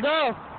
Go.